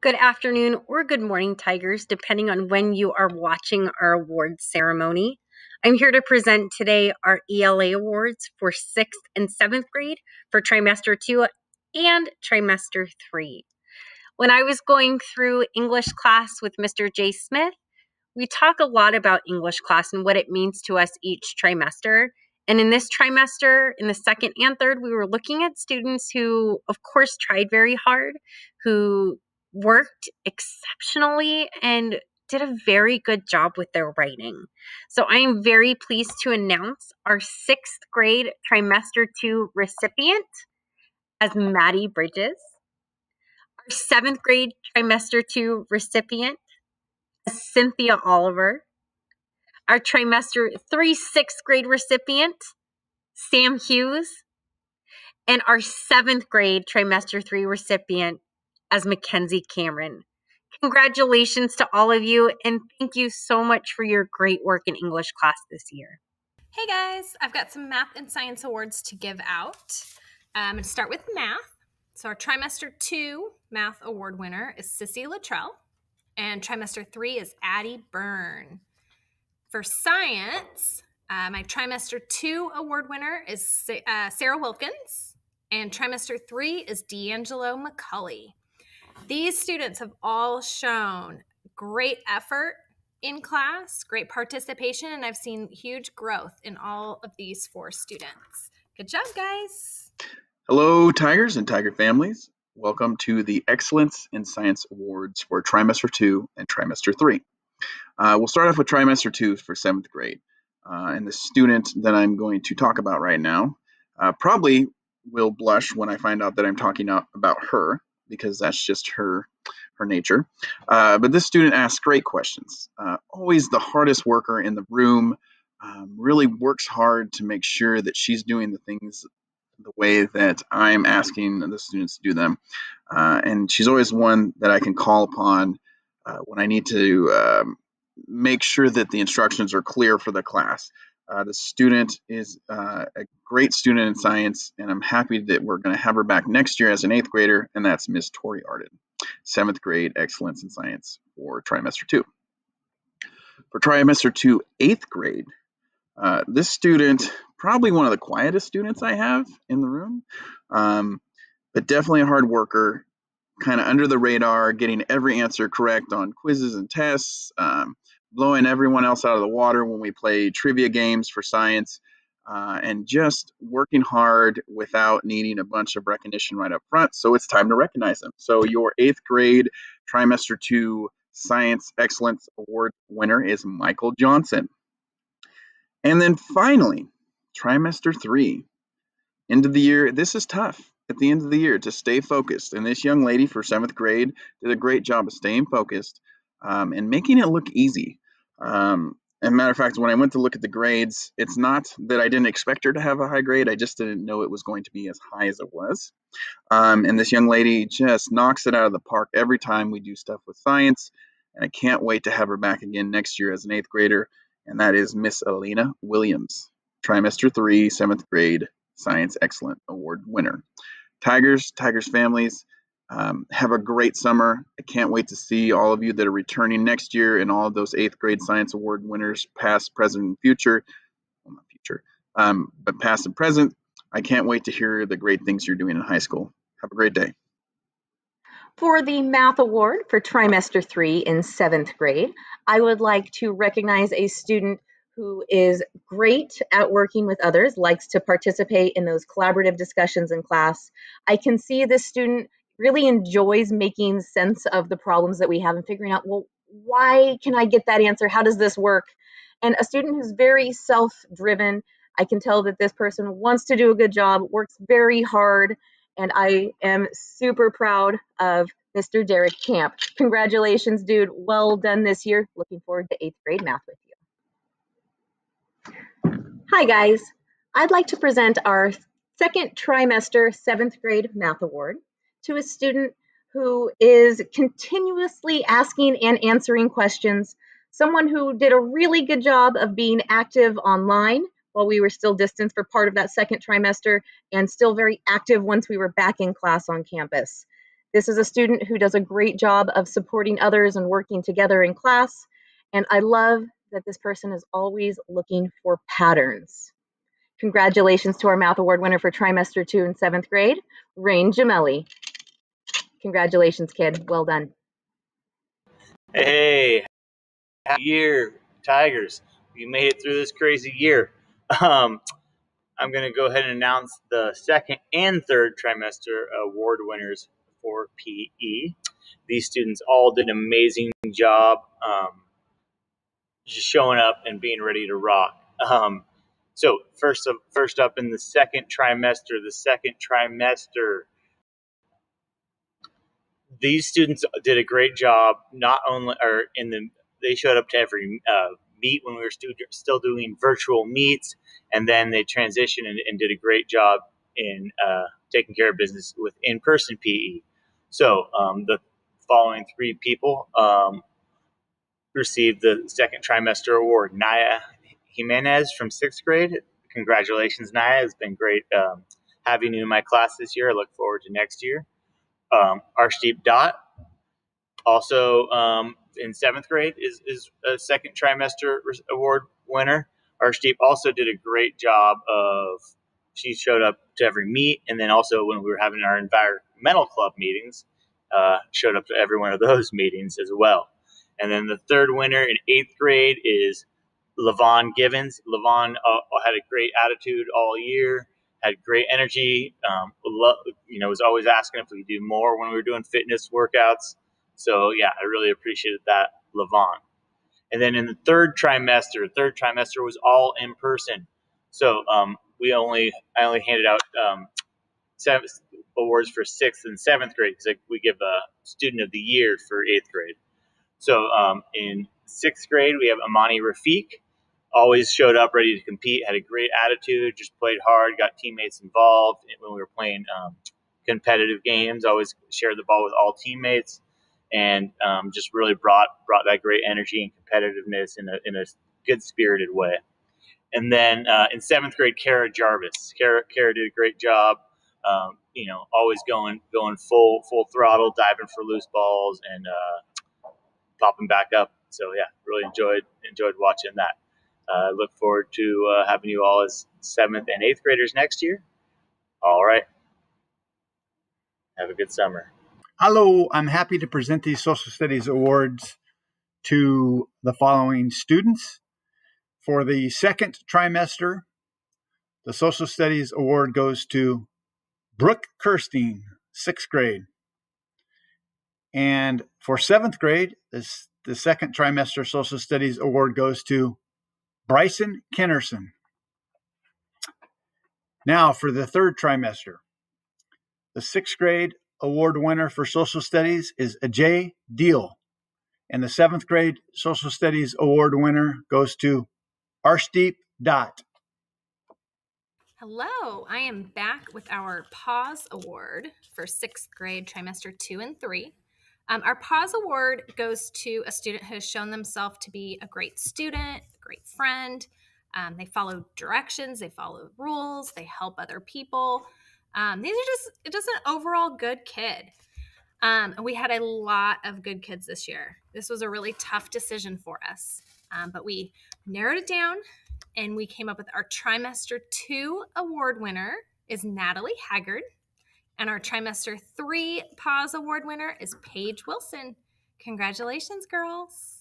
good afternoon, or good morning, Tigers, depending on when you are watching our awards ceremony. I'm here to present today our ELA awards for sixth and seventh grade for trimester two and trimester three. When I was going through English class with Mr. J. Smith, we talk a lot about English class and what it means to us each trimester. And in this trimester, in the second and third, we were looking at students who, of course, tried very hard, who worked exceptionally and did a very good job with their writing. So I am very pleased to announce our sixth grade trimester two recipient as Maddie Bridges, our seventh grade trimester two recipient as Cynthia Oliver, our trimester three sixth grade recipient, Sam Hughes, and our seventh grade trimester three recipient as Mackenzie Cameron. Congratulations to all of you, and thank you so much for your great work in English class this year. Hey guys, I've got some math and science awards to give out. I'm going to start with math. So, our trimester two math award winner is Sissy Luttrell, and trimester three is Addie Byrne. For science, uh, my trimester two award winner is uh, Sarah Wilkins, and trimester three is D'Angelo McCulley. These students have all shown great effort in class, great participation, and I've seen huge growth in all of these four students. Good job, guys. Hello, Tigers and Tiger families. Welcome to the Excellence in Science Awards for trimester two and trimester three. Uh, we'll start off with trimester two for seventh grade. Uh, and the student that I'm going to talk about right now uh, probably will blush when I find out that I'm talking about her because that's just her her nature. Uh, but this student asks great questions. Uh, always the hardest worker in the room. Um, really works hard to make sure that she's doing the things the way that I'm asking the students to do them. Uh, and she's always one that I can call upon uh, when I need to um, make sure that the instructions are clear for the class. Uh, the student is uh, a great student in science, and I'm happy that we're going to have her back next year as an eighth grader, and that's Miss Tori Arden, seventh grade excellence in science for trimester two. For trimester two, eighth grade, uh, this student, probably one of the quietest students I have in the room, um, but definitely a hard worker, kind of under the radar, getting every answer correct on quizzes and tests. Um, blowing everyone else out of the water when we play trivia games for science, uh, and just working hard without needing a bunch of recognition right up front. So it's time to recognize them. So your eighth grade trimester two Science Excellence Award winner is Michael Johnson. And then finally, trimester three, end of the year. This is tough at the end of the year to stay focused. And this young lady for seventh grade did a great job of staying focused um, and making it look easy. Um, and matter of fact, when I went to look at the grades, it's not that I didn't expect her to have a high grade. I just didn't know it was going to be as high as it was. Um, and this young lady just knocks it out of the park every time we do stuff with science. And I can't wait to have her back again next year as an eighth grader. And that is Miss Elena Williams, trimester three, seventh grade Science Excellent Award winner. Tigers, Tigers families, um, have a great summer. I can't wait to see all of you that are returning next year and all of those eighth grade science award winners, past, present, and future. Well, not future, um, but past and present. I can't wait to hear the great things you're doing in high school. Have a great day. For the Math Award for trimester three in seventh grade, I would like to recognize a student who is great at working with others, likes to participate in those collaborative discussions in class. I can see this student really enjoys making sense of the problems that we have and figuring out, well, why can I get that answer? How does this work? And a student who's very self driven, I can tell that this person wants to do a good job, works very hard, and I am super proud of Mr. Derek Camp. Congratulations, dude. Well done this year. Looking forward to eighth grade math with you. Hi, guys. I'd like to present our second trimester seventh grade math award to a student who is continuously asking and answering questions, someone who did a really good job of being active online while we were still distanced for part of that second trimester and still very active once we were back in class on campus. This is a student who does a great job of supporting others and working together in class. And I love that this person is always looking for patterns. Congratulations to our Math Award winner for trimester two in seventh grade, Rain Jamelli. Congratulations, kid. Well done. Hey, happy year, Tigers. You made it through this crazy year. Um, I'm going to go ahead and announce the second and third trimester award winners for PE. These students all did an amazing job um, just showing up and being ready to rock. Um, so first first up in the second trimester, the second trimester, these students did a great job. Not only or in the they showed up to every uh, meet when we were stu- still doing virtual meets, and then they transitioned and, and did a great job in uh, taking care of business with in-person PE. So um, the following three people um, received the second trimester award. Naya Jimenez from sixth grade. Congratulations, Naya. It's been great um, having you in my class this year. I look forward to next year. Um, Arshdeep Dot, also um, in seventh grade, is, is a second trimester award winner. Arshdeep also did a great job of, she showed up to every meet, and then also when we were having our environmental club meetings, uh, showed up to every one of those meetings as well. And then the third winner in eighth grade is Levon Givens. Levon uh, had a great attitude all year, had great energy. Um, lo- you know, was always asking if we could do more when we were doing fitness workouts. So yeah, I really appreciated that, Levon. And then in the third trimester, third trimester was all in person. So um, we only I only handed out um, seven awards for sixth and seventh grade because we give a student of the year for eighth grade. So um, in sixth grade, we have Amani Rafiq. Always showed up ready to compete, had a great attitude, just played hard, got teammates involved when we were playing um, competitive games. Always shared the ball with all teammates, and um, just really brought brought that great energy and competitiveness in a in a good spirited way. And then uh, in seventh grade, Kara Jarvis. Kara, Kara did a great job. Um, you know, always going going full full throttle, diving for loose balls, and uh, popping back up. So yeah, really enjoyed enjoyed watching that. Uh, look forward to uh, having you all as seventh and eighth graders next year. All right. Have a good summer. Hello, I'm happy to present these social studies awards to the following students. For the second trimester, the social studies award goes to Brooke Kirstein, sixth grade. And for seventh grade, this, the second trimester social studies award goes to Bryson Kennerson. Now for the third trimester, the sixth grade award winner for social studies is Ajay Deal. And the seventh grade social studies award winner goes to Arshdeep Dot. Hello, I am back with our Pause Award for sixth grade trimester two and three. Um, our Pause Award goes to a student who has shown themselves to be a great student, great friend. Um, they follow directions, they follow rules, they help other people. Um, these are just just an overall good kid. Um, and we had a lot of good kids this year. This was a really tough decision for us, um, but we narrowed it down and we came up with our trimester two award winner is Natalie Haggard. And our trimester three Pause Award winner is Paige Wilson. Congratulations, girls.